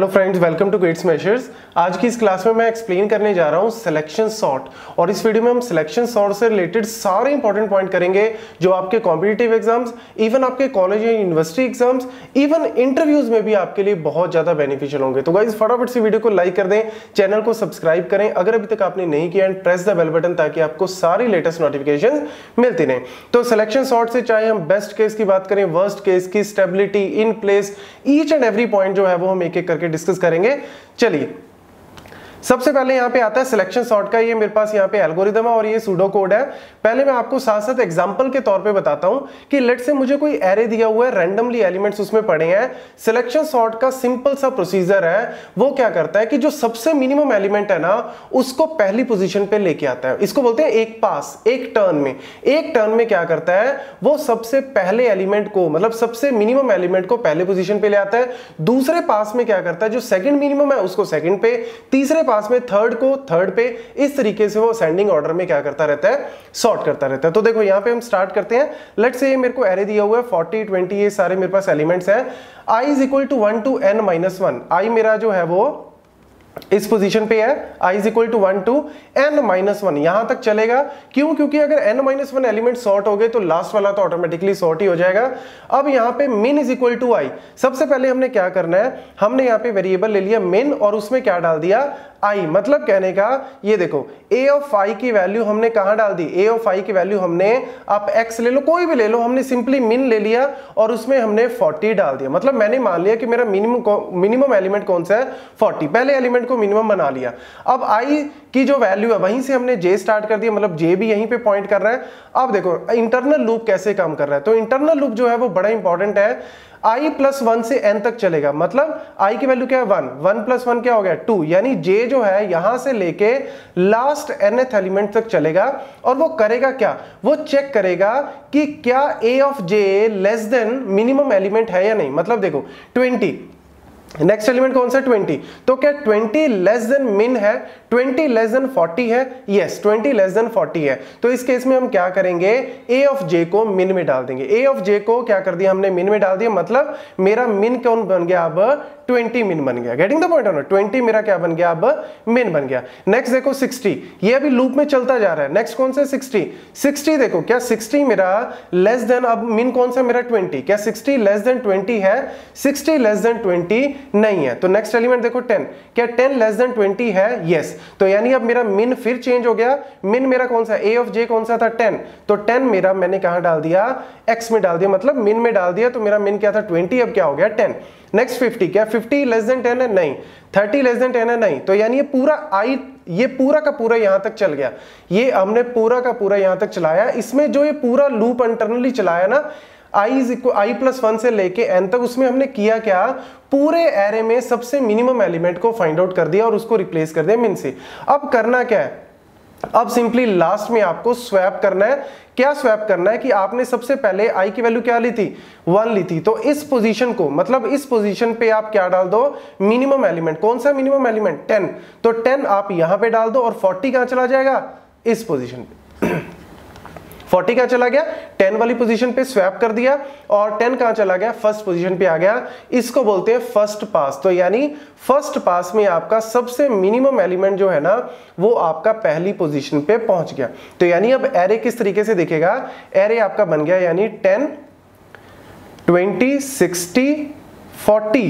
Hello friends welcome to greats measures आज की इस क्लास में मैं एक्सप्लेन करने जा रहा हूँ सिलेक्शन सॉर्ट और इस वीडियो में हम सिलेक्शन सॉर्ट से रिलेटेड सारे इंपॉर्टेंट पॉइंट करेंगे जो आपके कॉम्पिटेटिव एग्ज़ाम्स इवन आपके कॉलेज या यूनिवर्सिटी एग्ज़ाम्स इवन इंटरव्यूज़ में भी आपके लिए बहुत ज़्यादा बेनिफिशियल होंगे। तो गाइज़ फटाफट से वीडियो को लाइक कर दें चैनल को सब्सक्राइब करें। अगर अभी तक आपने नहीं किया and press the bell button ताकि आपको सारी लेटेस्ट नोटिफिकेशन मिलती रहे। तो सिलेक्शन सॉर्ट से चाहे हम बेस्ट केस की बात करें वर्स्ट केस की stability in place each and every point जो है वो हम एक एक करके डिस्कस करेंगे। चलिए। सबसे पहले यहाँ पे आता है सिलेक्शन सॉर्ट का, ये मेरे पास यहाँ पे एल्गोरिदम है और ये सूडो कोड है। पहले मैं आपको साथ साथ एग्जांपल के तौर पे बताता हूँ कि लेट से मुझे कोई एरे दिया हुआ है रैंडमली एलिमेंट्स उसमें पड़े हैं। सिलेक्शन सॉर्ट का सिंपल सा प्रोसीजर है। वो क्या करता है कि जो सबसे मिनिमम एलिमेंट है ना, उसको पहली पोजिशन पे लेके आता है। इसको बोलते हैं एक पास एक टर्न में। एक टर्न में क्या करता है? वो सबसे पहले एलिमेंट को मतलब सबसे मिनिमम एलिमेंट को पहले पोजिशन पे ले आता है। दूसरे पास में क्या करता है? जो सेकंड मिनिमम है, उसको सेकेंड पे। तीसरे पास में थर्ड को थर्ड पे इस तरीके से वो सेंडिंग ऑर्डर में क्या करता रहता है? सॉर्ट करता रहता है। तो देखो, यहाँ पे हम स्टार्ट करते हैं। लेट से ये मेरे को एरे दिया हुआ है 40 20 ये सारे मेरे पास एलिमेंट्स हैं। I is equal to one to N minus one I मेरा जो है वो इस पोजीशन पे है। I is equal to one to N minus one यहाँ तक चलेगा। क्यों? क्योंकि अगर n minus one element sort हो गए तो लास्ट वाला तो ऑटोमेटिकली सॉर्ट ही हो जाएगा। अब यहाँ पे min is equal to I सबसे पहले हमने क्या करना है? हमने यहाँ पे वेरिएबल ले लिया min और उसमें क्या डाल दिया? आई मतलब कहने का, ये देखो ए ऑफ़ आई की वैल्यू हमने कहाँ डाल दी? ए ऑफ़ आई की वैल्यू हमने, आप एक्स ले लो, कोई भी ले लो, हमने सिंपली मिन ले लिया और उसमें हमने 40 डाल दिया। मतलब मैंने मान लिया कि मेरा मिनिमम मिनिमम एलिमेंट कौन सा है? 40 पहले एलिमेंट को मिनिमम बना लिया। अब आई की जो वैल्यू है, वहीं से हमने जे स्टार्ट कर दिया मतलब जे भी यहीं पे पॉइंट कर रहा है। अब देखो इंटरनल लूप कैसे काम कर रहा है? तो इंटरनल लूप जो है, वो बड़ा इंपॉर्टेंट है। I प्लस वन से n तक चलेगा। मतलब i की वैल्यू क्या है? वन वन प्लस वन क्या हो गया? टू यानी j जो है, यहाँ से लेके लास्ट nth एलिमेंट तक चलेगा। और वो करेगा क्या? वो चेक करेगा कि क्या a of j less than minimum element है या नहीं। मतलब देखो 20 नेक्स्ट एलिमेंट कौन सा? 20 तो क्या 20 लेस देन मिन है? 20 लेस देन 40 है? यस yes, 20 लेस देन 40 है. तो इस केस में हम क्या करेंगे? A ऑफ़ j को मिन में डाल देंगे। A ऑफ़ j को क्या कर दिया हमने? मिन में डाल दिया। मतलब मेरा मिन कौन बन गया अब? 20 मिन बन गया। गेटिंग द पॉइंट ऑन 20 मेरा क्या बन गया अब? मिन बन गया। नेक्स्ट देखो 60 ये अभी लूप में चलता जा रहा है। नेक्स्ट कौन सा 60 60 देखो क्या 60 मेरा लेस देन अब मिन कौन सा मेरा 20 क्या 60 लेस देन 20 है? 60 लेस देन 20 नहीं है। तो नेक्स्ट एलिमेंट देखो 10 क्या 10 लेस देन 20 है? Yes yes. तो यानी अब मेरा मिन फिर चेंज हो गया। मिन मेरा कौन सा? ए ऑफ़ जे कौन सा था? 10 तो 10 मेरा मैंने कहा डाल दिया? X में डाल दिया। मतलब मिन में डाल दिया। तो मेरा मिन क्या था? 20 अब क्या हो गया? 10 नेक्स्ट 50 क्या 50 लेस देन 10 है? नहीं। 30 लेस देन 10 है? नहीं। तो यानी ये पूरा आई ये पूरा का पूरा यहाँ तक चल गया। ये हमने पूरा का पूरा यहाँ तक चलाया। इसमें जो ये पूरा लूप इंटरनली चलाया ना आई आई प्लस वन से लेके एन तक, उसमें हमने किया क्या? पूरे एरे में सबसे मिनिमम एलिमेंट को फाइंड आउट कर दिया और उसको रिप्लेस कर दिया मिन से। अब करना क्या है? अब सिंपली लास्ट में आपको स्वैप करना है। क्या स्वैप करना है कि आपने सबसे पहले आई की वैल्यू क्या ली थी? वन ली थी। तो इस पोजीशन को मतलब इस पोजीशन पे आप क्या डाल दो? मिनिमम एलिमेंट कौन सा मिनिमम एलिमेंट टेन तो टेन आप यहाँ पे डाल दो और फोर्टी कहाँ चला जाएगा? इस पोजीशन पे। 40 कहाँ चला गया? 10 वाली पोजीशन पे स्वैप कर दिया और 10 कहाँ चला गया? फ़र्स्ट पोजीशन पे आ गया। इसको बोलते हैं फ़र्स्ट पास तो यानी फ़र्स्ट पास में आपका सबसे मिनिमम एलिमेंट जो है ना, वो आपका पहली पोजीशन पे पहुँच गया। तो यानी अब एरे किस तरीके से दिखेगा? एरे आपका बन गया यानी 10 20 60 40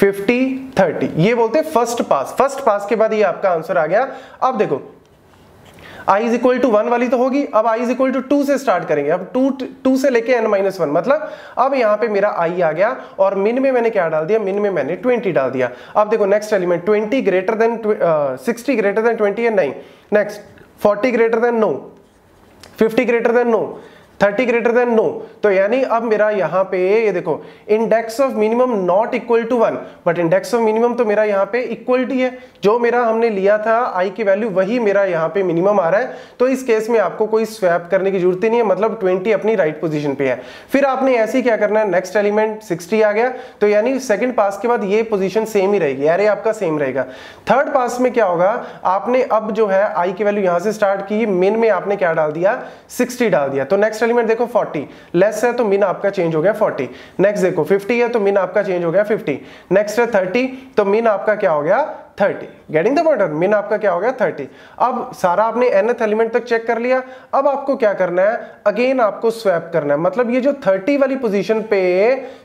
50 30 ये बोलते हैं फ़र्स्ट पास फ़र्स्ट पास के बाद ये आपका आंसर आ गया। अब देखो i is equal to one वाली तो होगी। अब i is equal to two से स्टार्ट करेंगे। अब टू टू से लेके एन माइनस वन मतलब अब यहाँ पे मेरा आई आ गया और मिन में मैंने क्या डाल दिया? मिन में मैंने 20 डाल दिया। अब देखो next element 20 greater than sixty greater than 20 है? नहीं। Next 40 greater than no 50 greater than no 30 greater than no तो यानी अब मेरा यहाँ पे ये देखो index of minimum not equal to one but index of minimum तो मेरा यहाँ पे इक्वलिटी है। जो मेरा हमने लिया था आई की वैल्यू वही मेरा यहाँ पे मिनिमम आ रहा है। तो इस केस में आपको कोई स्वैप करने की ज़रूरत ही नहीं है। मतलब 20 अपनी राइट पोजीशन पे है। फिर आपने ऐसे ही क्या करना है? नेक्स्ट एलिमेंट 60 आ गया। तो यानी सेकंड पास के बाद ये पोजिशन सेम ही रहेगी। अरे आपका सेम रहेगा। थर्ड पास में क्या होगा? आपने अब जो है आई की वैल्यू यहाँ से स्टार्ट की। मिन में आपने क्या डाल दिया? सिक्सटी डाल दिया। तो नेक्स्ट एलिमेंट देखो 40 लेस है तो मीन आपका चेंज हो गया 40 नेक्स्ट देखो 50 है तो मीन आपका चेंज हो गया 50 नेक्स्ट है 30 तो मीन आपका क्या हो गया? 30 गेटिंग द पॉइंट मीन आपका क्या हो गया? 30 अब सारा आपने nth एलिमेंट तक चेक कर लिया। अब आपको क्या करना है? अगेन आपको स्वैप करना है। मतलब ये जो 30 वाली पोजीशन पे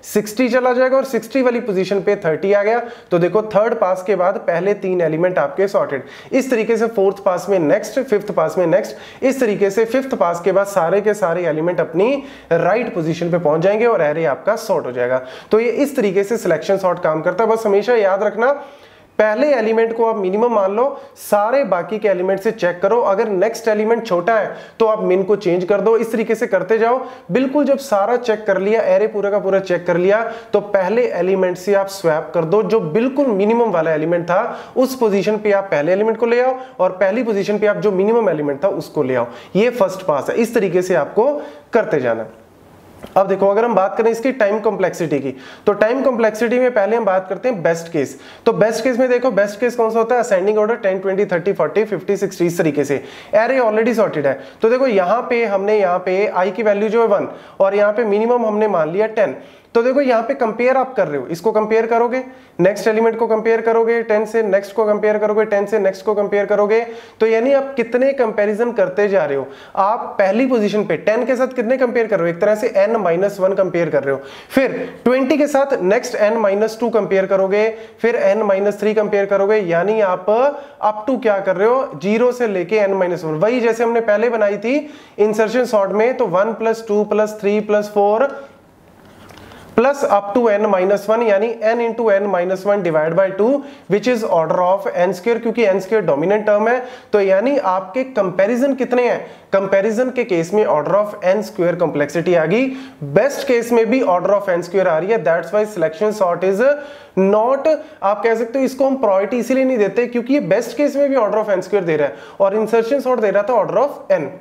60 चला जाएगा और 60 वाली पोजीशन पे 30 आ गया। तो देखो थर्ड पास के बाद पहले तीन एलिमेंट आपके सॉर्टेड इस तरीके से फोर्थ पास में नेक्स्ट फिफ्थ पास में नेक्स्ट इस तरीके से फिफ्थ पास के बाद सारे के सारे एलिमेंट अपनी राइट right पोजिशन पे पहुँच जाएँगे और एरे आपका सॉर्ट हो जाएगा। तो ये इस तरीके से सिलेक्शन सॉर्ट काम करता है। बस हमेशा याद रखना पहले एलिमेंट को आप मिनिमम मान लो, सारे बाकी के एलिमेंट से चेक करो, अगर नेक्स्ट एलिमेंट छोटा है तो आप मिन को चेंज कर दो, इस तरीके से करते जाओ। बिल्कुल जब सारा चेक कर लिया एरे पूरा का पूरा चेक कर लिया तो पहले एलिमेंट से आप स्वैप कर दो, जो बिल्कुल मिनिमम वाला एलिमेंट था, उस पोजीशन पे आप पहले एलिमेंट को ले आओ, और पहली पोजीशन पे आप जो मिनिमम एलिमेंट था, उसको ले आओ। ये फ़र्स्ट पास है। इस तरीके से आपको करते जाना। अब देखो, अगर हम बात करें इसकी टाइम कॉम्प्लेक्सिटी की तो टाइम कॉम्प्लेक्सिटी में पहले हम बात करते हैं बेस्ट केस तो बेस्ट केस में देखो बेस्ट केस कौन सा होता है? असेंडिंग ऑर्डर 10 20 30 40 50 60 इस तरीके से. एरे ऑलरेडी सॉर्टेड है. तो देखो, यहाँ पे हमने, यहाँ पे आई की वैल्यू जो है वन और यहाँ पे मिनिमम हमने मान लिया टेन तो देखो, यहाँ पे कंपेयर आप कर रहे हो। इसको कंपेयर करोगे नेक्स्ट एलिमेंट को कंपेयर करोगे टेन से नेक्स्ट को कंपेयर करोगे टेन से नेक्स्ट को कंपेयर करोगे। तो यानी आप कितने कंपैरिजन करते जा रहे हो? आप पहली पोजीशन पे 10 के साथ कितने कंपेयर कर रहे हो? एक तरह से n माइनस वन कंपेयर कर रहे हो। फिर 20 के साथ next N minus two compare करोगे, फिर एन माइनस थ्री कंपेयर करोगे। यानी आप अप टू क्या कर रहे हो? ज़ीरो से लेके एन माइनस वन वही जैसे हमने पहले बनाई थी इंसर्शन शॉर्ट में तो one plus two plus three plus four plus up to N minus one यानी N into N minus one divide by two which is order of N square क्योंकि एन स्क्र डोमिनेंट टर्म है तो यानी आपके comparison कितने हैं? Comparison के case में order of N square complexity आ गई। बेस्ट केस में भी ऑर्डर ऑफ़ एन स्क्र आ रही है that's why selection sort is not आप कह सकते हो इसको हम प्रायोरिटी इसीलिए नहीं देते, क्योंकि ये बेस्ट केस में भी ऑर्डर ऑफ़ एन स्क्वेयर दे रहा है। और इंसर्शन सॉर्ट दे रहा था ऑर्डर ऑफ़ एन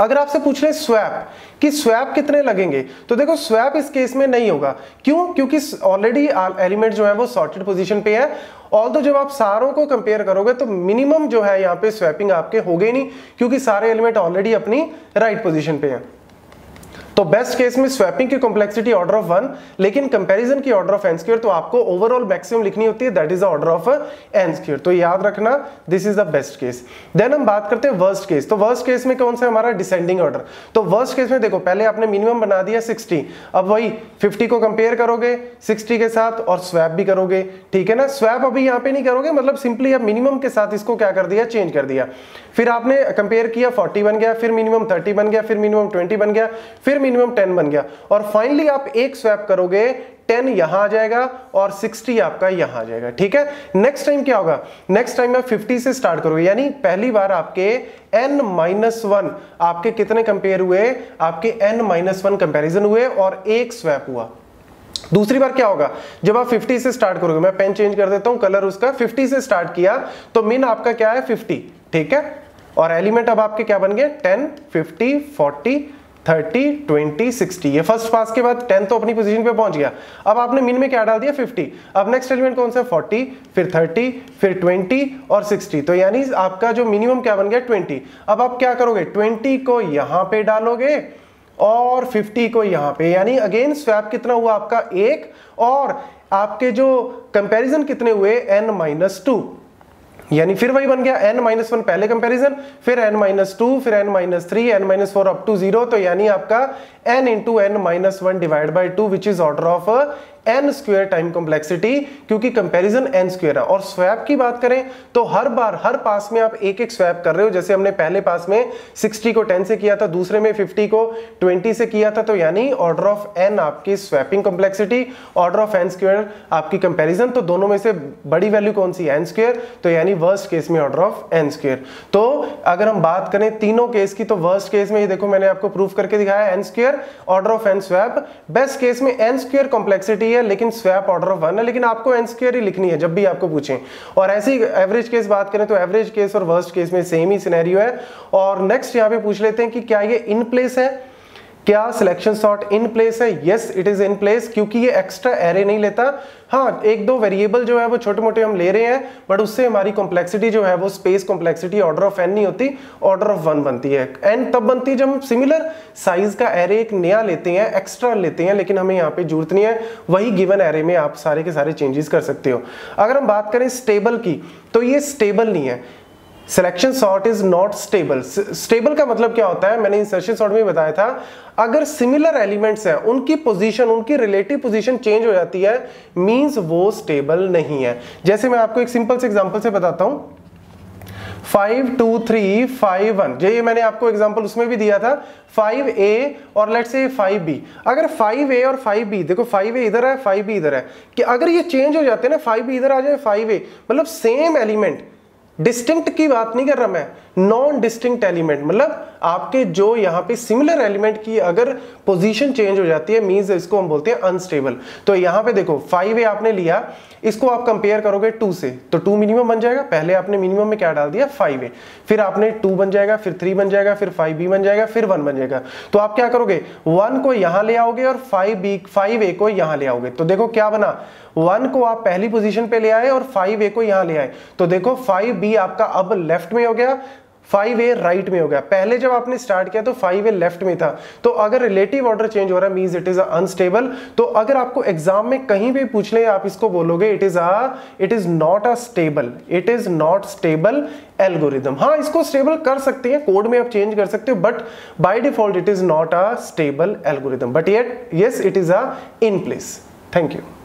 अगर आपसे पूछ रहे स्वैप कि स्वैप कितने लगेंगे तो देखो स्वैप इस केस में नहीं होगा। क्यों? क्योंकि ऑलरेडी एलिमेंट जो है वो सॉर्टेड पोजीशन पे है। ऑल तो जब आप सारों को कंपेयर करोगे तो मिनिमम जो है यहाँ पे स्वैपिंग आपके हो गए नहीं, क्योंकि सारे एलिमेंट ऑलरेडी अपनी राइट पोजीशन पे हैं। तो बेस्ट केस में स्वैपिंग की कॉम्प्लेक्सिटी ऑर्डर ऑफ़ वन लेकिन कंपैरिजन की ऑर्डर ऑफ़ एन स्क्र तो आपको ओवरऑल मैक्सिमम लिखनी होती है that is the order of N square तो याद रखना this is the best case then हम बात करते हैं वर्स्ट केस तो वर्स्ट केस में कौन सा हमारा? डिसेंडिंग ऑर्डर तो वर्स्ट केस में देखो, पहले आपने मिनिमम बना दिया 60 अब वही 50 को कंपेयर करोगे 60 के साथ और स्वैप भी करोगे. ठीक है ना? स्वैप अभी यहाँ पे नहीं करोगे मतलब सिंपली अब मिनिमम के साथ इसको क्या कर दिया? चेंज कर दिया. फिर आपने कंपेयर किया 40 बन गया, फिर मिनिमम 30 बन गया, फिर मिनिमम 20 बन गया, फिर मिनिमम 10 बन गया। और फाइनली आप एक स्वैप करोगे 10 यहाँ आ जाएगा और 60 आपका यहाँ आ जाएगा, ठीक है? नेक्स्ट टाइम क्या होगा? नेक्स्ट टाइम आप 50 से स्टार्ट करोगे, यानी पहली बार आपके n माइनस वन आपके कितने कंपेयर हुए? आपके n माइनस वन कंपेरिजन हुए और एक स्वैप हुआ। दूसरी बार क्या होगा? जब आप 50 से स्टार्ट करोगे, मैं पेन चेंज कर देता हूँ कलर उसका 50 से स्टार्ट किया तो मिन आपका क्या है? 50 ठीक है? और एलिमेंट अब आपके क्या बन गए? 10 50 40 30 20 60 ये फ़र्स्ट पास के बाद 10 तो अपनी पोजीशन पे पहुँच गया। अब आपने मिन में क्या डाल दिया? 50 अब नेक्स्ट एलिमेंट कौन सा? 40 फिर 30 फिर 20 और 60 तो यानी आपका जो मिनिमम क्या बन गया? 20 अब आप क्या करोगे? 20 को यहाँ पे डालोगे और 50 को यहाँ पे। यानी अगेन स्वैप कितना हुआ आपका? एक। और आपके जो कंपैरिजन कितने हुए? n माइनस टू यानी फिर वही बन गया एन माइनस वन पहले कंपेरिजन फिर एन माइनस टू फिर N minus three N minus four up zero तो यानी आपका N into N minus one divide by two which is order of N square time complexity क्योंकि comparison N square है। और swap की बात करें तो हर बार, हर पास में आप एक एक स्वैप कर रहे हो। जैसे हमने पहले पास में 60 को 10 से किया था, दूसरे में 50 को 20 से किया था तो यानी ऑर्डर ऑफ़ एन आपकी swapping complexity order of N square आपकी कंपेरिजन तो दोनों में से बड़ी वैल्यू कौन सी एन स्क्वेयर तो यानी वर्स्ट केस में ऑर्डर ऑफ़ एन स्क्वेयर तो अगर हम बात करें तीनों केस की तो वर्स्ट केस में ये देखो मैंने आपको प्रूफ करके दिखाया N square order of N swap best case में एन स्क्वेयर कॉम्प्लेक्सिटी है, लेकिन स्वैप ऑर्डर ऑफ़ वन है, लेकिन आपको एन स्क्र ही लिखनी है जब भी आपको पूछें। और ऐसी एवरेज केस बात करें तो एवरेज केस और वर्स्ट केस में सेम ही सिनेरियो है। और नेक्स्ट यहाँ पे पूछ लेते हैं कि क्या ये इन प्लेस है? क्या सिलेक्शन सॉर्ट इन प्लेस है? Yes it is in place क्योंकि ये एक्स्ट्रा एरे नहीं लेता। हाँ एक दो वेरिएबल जो है, वो छोटे मोटे हम ले रहे हैं बट उससे हमारी कॉम्प्लेक्सिटी जो है, वो space complexity order of N नहीं होती ऑर्डर ऑफ़ वन बनती है। एन तब बनती है जब हम सिमिलर साइज़ का एरे एक नया लेते हैं एक्स्ट्रा लेते हैं, लेकिन हमें यहाँ पे ज़रूरत नहीं है। वही गिवन एरे में आप सारे के सारे चेंजेस कर सकते हो। अगर हम बात करें स्टेबल की तो ये स्टेबल नहीं है। Selection sort is not stable stable का मतलब क्या होता है? मैंने इंसर्शन सॉर्ट में बताया था। अगर सिमिलर एलिमेंट्स हैं, उनकी पोजीशन उनकी रिलेटिव पोजीशन चेंज हो जाती है मींस वो स्टेबल नहीं है। जैसे मैं आपको एक सिंपल से एग्जांपल से बताता हूँ। Five two three five one ये मैंने आपको एग्ज़ाम्पल उसमें भी दिया था। फाइव ए और लेट से फाइव बी अगर फाइव ए और फाइव बी देखो फाइव ए इधर है फाइव बी इधर है। कि अगर ये चेंज हो जाते हैं ना फाइव बी इधर आ जाए फाइव ए मतलब सेम एलिमेंट डिस्टिंक्ट की बात नहीं कर रहा मैं नॉन डिस्टिंक्ट एलिमेंट मतलब आपके जो यहाँ पे सिमिलर एलिमेंट की अगर पोजीशन चेंज हो जाती है मींस इसको हम बोलते हैं अनस्टेबल तो यहाँ पे देखो फाइव ए आपने लिया, इसको आप कंपेयर करोगे टू से तो टू मिनिमम बन जाएगा। पहले आपने मिनिमम में क्या डाल दिया? फाइव ए फिर आपने टू बन जाएगा, फिर थ्री बन जाएगा, फिर फाइव बी बन जाएगा, फिर वन बन जाएगा। तो आप क्या करोगे? वन को यहाँ ले आओगे और फाइव बी फाइव ए को यहाँ ले आओगे। तो देखो क्या बना? वन को आप पहली पोजीशन पे ले आए और फाइव ए को यहाँ ले आए। तो देखो फाइव बी आपका अब लेफ़्ट में हो गया फाइव ए राइट में हो गया। पहले जब आपने स्टार्ट किया तो फाइव ए लेफ़्ट में था। तो अगर रिलेटिव ऑर्डर चेंज हो रहा है मीन्स इट इज़ अनस्टेबल तो अगर आपको एग्ज़ाम में कहीं भी पूछ ले, आप इसको बोलोगे it is a it is not a stable it is not stable algorithm हाँ इसको स्टेबल कर सकते हैं कोड में आप चेंज कर सकते हो but by default it is not a stable algorithm but yet yes it is a in place thank you